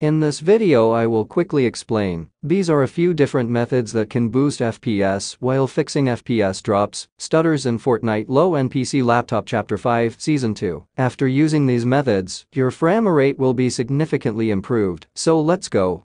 In this video I will quickly explain. These are a few different methods that can boost FPS while fixing FPS drops, stutters in Fortnite Low End PC Laptop Chapter 5 Season 2. After using these methods, your frame rate will be significantly improved. So let's go.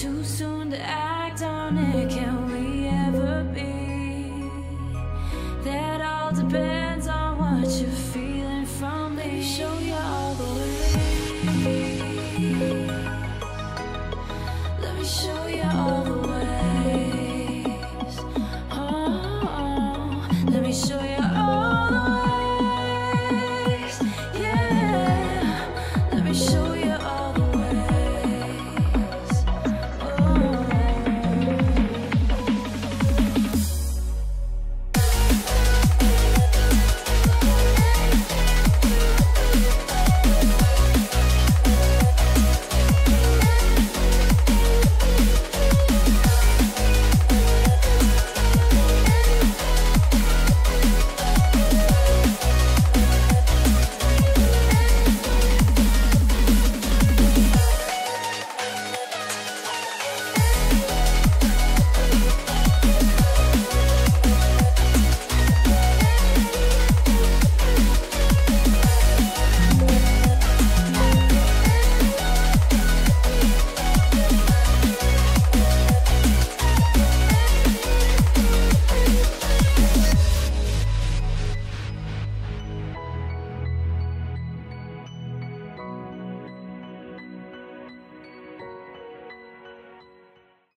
Too soon to act on it, can we ever be?